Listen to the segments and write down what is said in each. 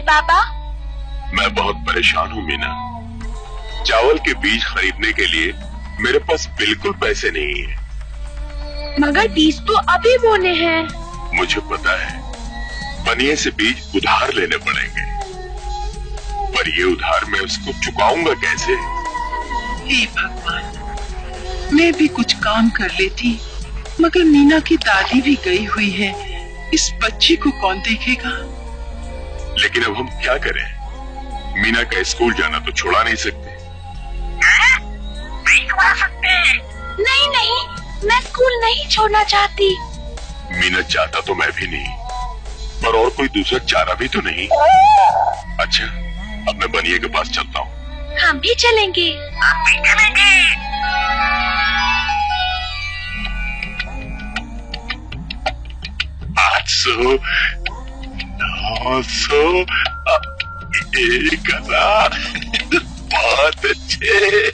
पापा मैं बहुत परेशान हूँ मीना। चावल के बीज खरीदने के लिए मेरे पास बिल्कुल पैसे नहीं है। मगर बीज तो अभी बोने हैं। मुझे पता है बनिए से बीज उधार लेने पड़ेंगे। पर ये उधार मैं उसको चुकाऊँगा कैसे? हे भगवान मैं भी कुछ काम कर लेती मगर मीना की दादी भी गई हुई है। इस बच्ची को कौन देखेगा? लेकिन अब हम क्या करें? मीना का स्कूल जाना तो छोड़ा नहीं सकते। नहीं नहीं मैं स्कूल नहीं छोड़ना चाहती। मीना चाहता तो मैं भी नहीं पर और कोई दूसरा चारा भी तो नहीं। अच्छा अब मैं बनिए के पास चलता हूँ। हम भी चलेंगे। आठ सौ सौ एक हज़ार बहुत अच्छे।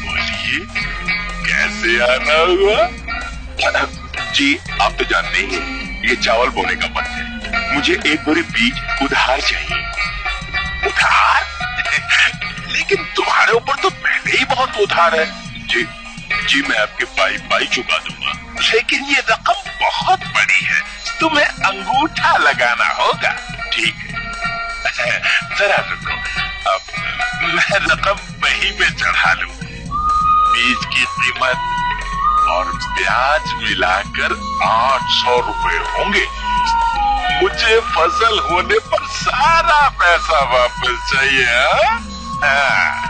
बोलिए, कैसे आना हुआ? जी, आप तो जानते ही हैं, ये चावल बोने का वक्त है। मुझे एक बोरी बीज उधार चाहिए। उधार? लेकिन तुम्हारे ऊपर तो पहले ही बहुत उधार है। जी जी, मैं आपके पाई पाई चुका दूँगा। लेकिन ये रकम बहुत बड़ी है। तुम्हें अंगूठा लगाना होगा। ठीक है। जरा रुको। अब मैं रकम वही पे चढ़ा लूँ। बीज की कीमत और ब्याज मिलाकर आठ सौ रुपए होंगे। मुझे फ़सल होने पर सारा पैसा वापस चाहिए हाँ? हाँ।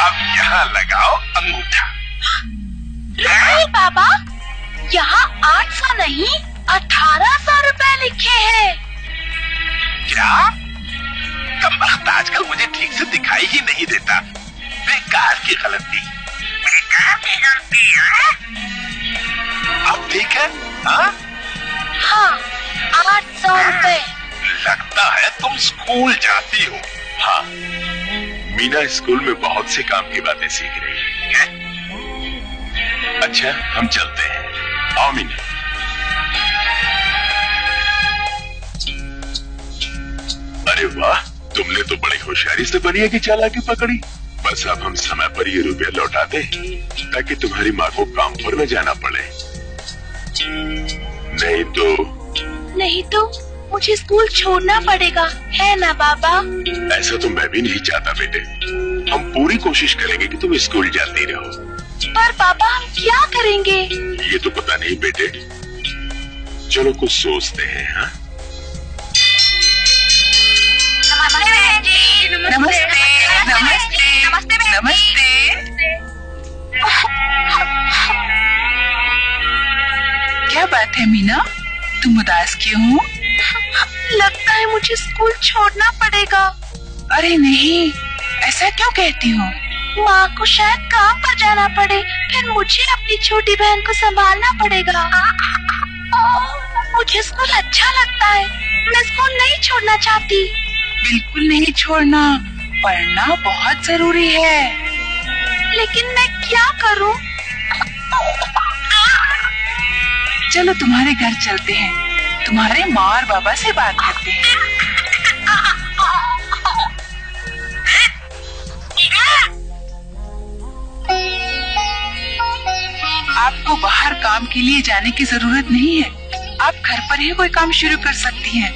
अब यहाँ लगाओ अंगूठा। आठ सौ नहीं अठारह सौ रूपए लिखे हैं। क्या? कम वक्त आजकल मुझे ठीक से दिखाई ही नहीं देता। बेकार की गलती। बेकार की गलती है? अब ठीक है हाँ? हाँ आठ सौ रूपए। लगता है तुम स्कूल जाती हो। हाँ मीना स्कूल में बहुत से काम की बातें सीख रही है। अच्छा हम चलते हैं। आओ अरे वाह तुमने तो बड़ी होशियारी से बनिए की चालाकी पकड़ी। बस अब हम समय पर ये रुपया लौटा दें ताकि तुम्हारी माँ को काम पर न जाना पड़े। नहीं तो? नहीं तो मुझे स्कूल छोड़ना पड़ेगा है ना बाबा? ऐसा तो मैं भी नहीं चाहता बेटे। हम पूरी कोशिश करेंगे कि तुम स्कूल जाती रहो। पर पापा हम क्या करेंगे? ये तो पता नहीं बेटे। चलो कुछ सोचते हैं हाँ? नमस्ते नमस्ते नमस्ते। क्या बात है मीना? तुम उदास क्यों हो? लगता है मुझे स्कूल छोड़ना पड़ेगा। अरे नहीं ऐसा क्यों कहती हो? माँ को शायद काम पर जाना पड़े फिर मुझे अपनी छोटी बहन को संभालना पड़ेगा। ओ, मुझे स्कूल अच्छा लगता है। मैं स्कूल नहीं छोड़ना चाहती। बिल्कुल नहीं छोड़ना पढ़ना बहुत ज़रूरी है। लेकिन मैं क्या करूँ? चलो तुम्हारे घर चलते हैं। तुम्हारे माँ और बाबा से बात करते हैं। आपको बाहर काम के लिए जाने की ज़रूरत नहीं है। आप घर पर ही कोई काम शुरू कर सकती हैं।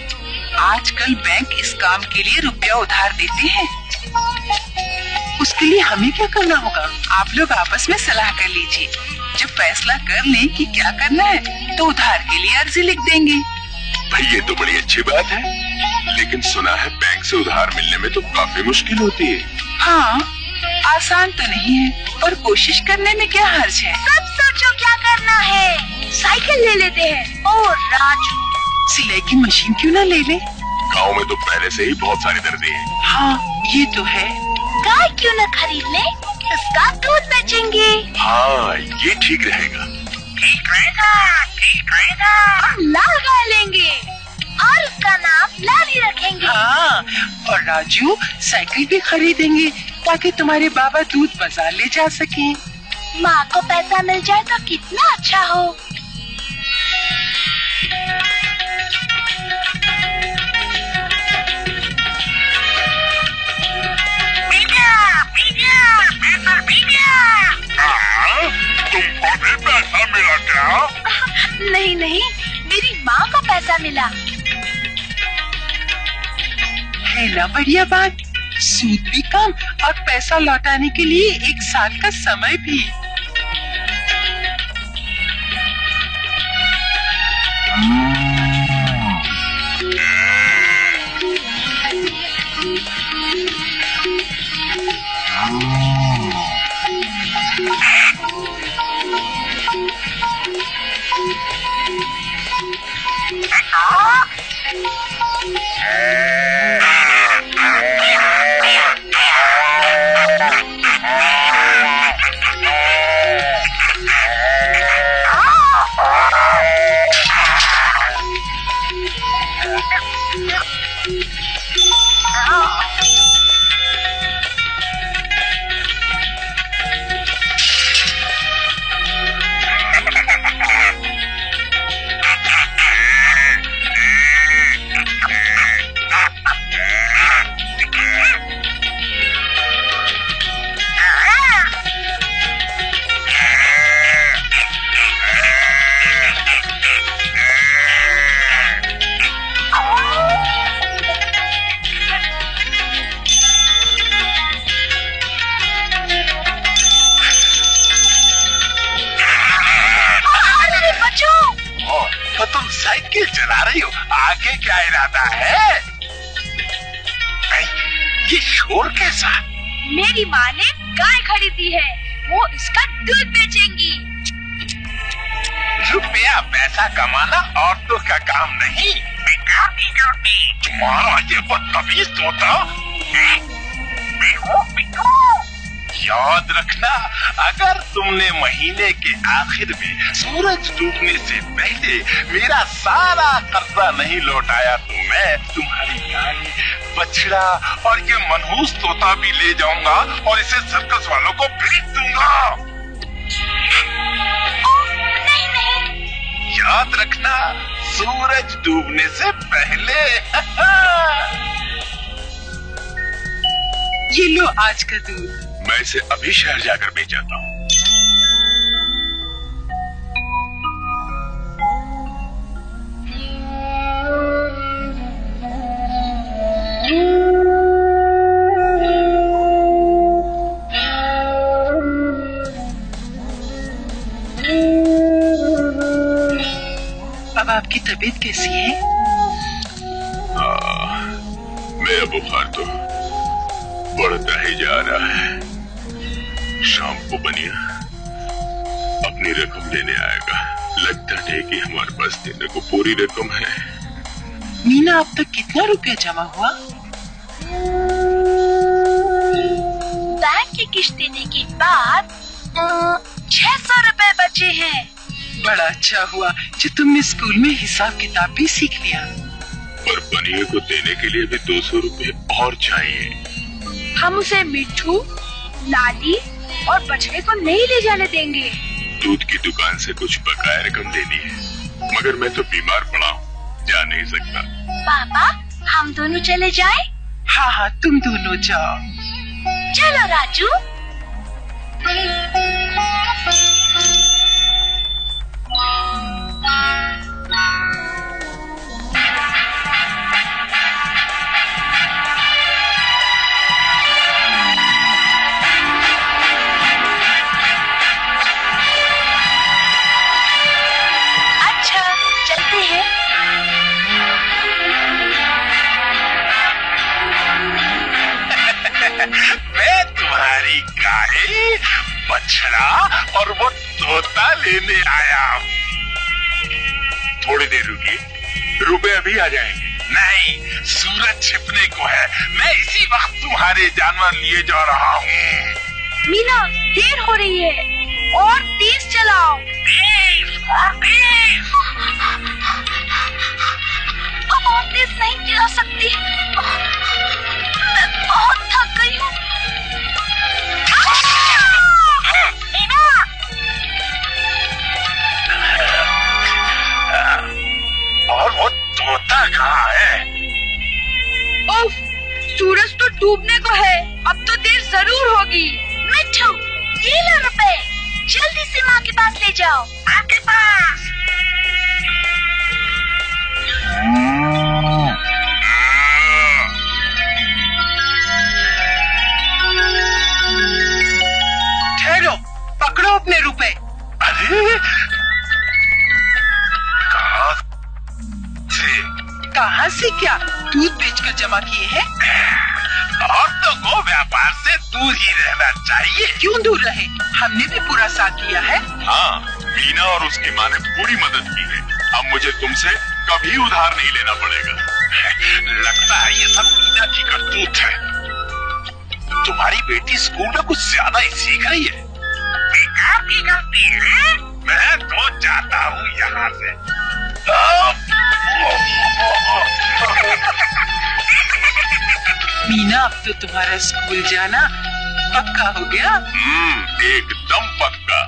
आजकल बैंक इस काम के लिए रुपया उधार देते हैं। उसके लिए हमें क्या करना होगा? आप लोग आपस में सलाह कर लीजिए। जब फैसला कर लें कि क्या करना है तो उधार के लिए अर्जी लिख देंगे। भाई ये तो बड़ी अच्छी बात है। लेकिन सुना है बैंक से उधार मिलने में तो काफ़ी मुश्किल होती है। हाँ आसान तो नहीं है पर कोशिश करने में क्या हर्ज है? साइकिल ले लेते हैं। और राजू। सिलाई की मशीन क्यों ना ले ले? गाँव में तो पहले से ही बहुत सारे दर्दी हैं। हाँ ये तो है। गाय क्यों न खरीद ले? इसका दूध बेचेंगे। हाँ ये ठीक रहेगा। ठीक रहेगा ठीक रहेगा हम लाल गाय लेंगे। और उसका नाम लाली रखेंगे। हाँ और राजू साइकिल भी खरीदेंगे ताकि तुम्हारे बाबा दूध बाज़ार ले जा सके। माँ को पैसा मिल जाए तो कितना अच्छा हो। तुमको भी पैसा मिला क्या नहीं नहीं, मेरी माँ को पैसा मिला। है ना बढ़िया बात? सूद भी कम और पैसा लौटाने के लिए एक साल का समय भी। Hmm. क्या इरादा है। ये शोर कैसा? मेरी माँ ने गाय खरीदी है। वो इसका दूध बेचेंगी। रुपया पैसा कमाना औरतों का काम नहीं। तुम्हारा ये बदतमीज तोता याद रखना, अगर तुमने महीने के आखिर में सूरज डूबने से पहले मेरा सारा कर्जा नहीं लौटाया तो मैं तुम्हारी गाय बछड़ा और ये मनहूस तोता भी ले जाऊँगा और इसे सर्कस वालों को बेच दूँगा। याद रखना, सूरज डूबने से पहले। ये लो आज का दूध। मैं इसे अभी शहर जाकर बेच जाता हूँ। अब आपकी तबीयत कैसी है? मेरा बुखार तो बढ़ता ही जा रहा है। शाम को बनिया अपनी रकम लेने आएगा। लगता नहीं कि हमारे पास देने को पूरी रकम है। मीना अब तक कितना रुपया जमा हुआ? बैंक की किश्त देने के बाद छह सौ रूपए बचे हैं। बड़ा अच्छा हुआ जो तुमने स्कूल में हिसाब किताब भी सीख लिया। पर बनिए को देने के लिए भी दो सौ रूपए और चाहिए। हम उसे मिट्टू लाली और बछड़े को नहीं ले जाने देंगे। दूध की दुकान से कुछ बकाया रकम देनी है। मगर मैं तो बीमार पड़ा हूँ। जा नहीं सकता। पापा हम दोनों चले जाए? हाँ हाँ तुम दोनों जाओ। चलो राजू। बछड़ा और वो तोता लेने आया। थोड़ी देर रुकिए। रुपए अभी आ जाएँगे। नहीं सूरज छिपने को है। मैं इसी वक्त तुम्हारे जानवर लिए जा रहा हूँ। मीना देर हो रही है। और तेज चलाओ। तेज और तेज। अब और तेज नहीं चला सकती। मैं बहुत थक ये दूर ही रहना चाहिए। क्यों दूर रहे? हमने भी पूरा साथ दिया है। हाँ मीना और उसकी माँ ने पूरी मदद की है। अब मुझे तुमसे कभी उधार नहीं लेना पड़ेगा। लगता है ये सब मीना की करतूत है। तुम्हारी बेटी स्कूल में कुछ ज़्यादा ही सीख रही है। आपकी गलती है मैं तो जाता हूँ यहाँ से। मीना अब तो तुम्हारा स्कूल जाना पक्का हो गया? हम्म, एकदम पक्का।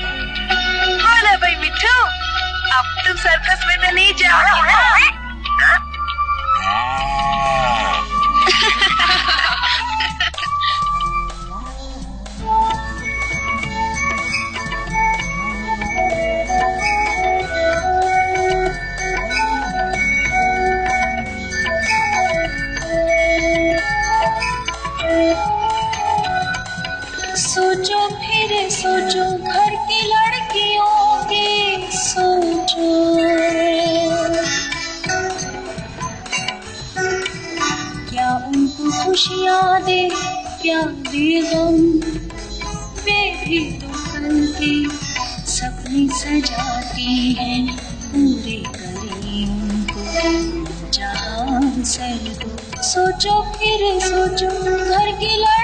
बोला भाई मिठू अब तुम सर्कस में तो नहीं जाओगे ना हैं पूरे करें उनको जहाँ सर दो सोचो फिर सोचो घर गिला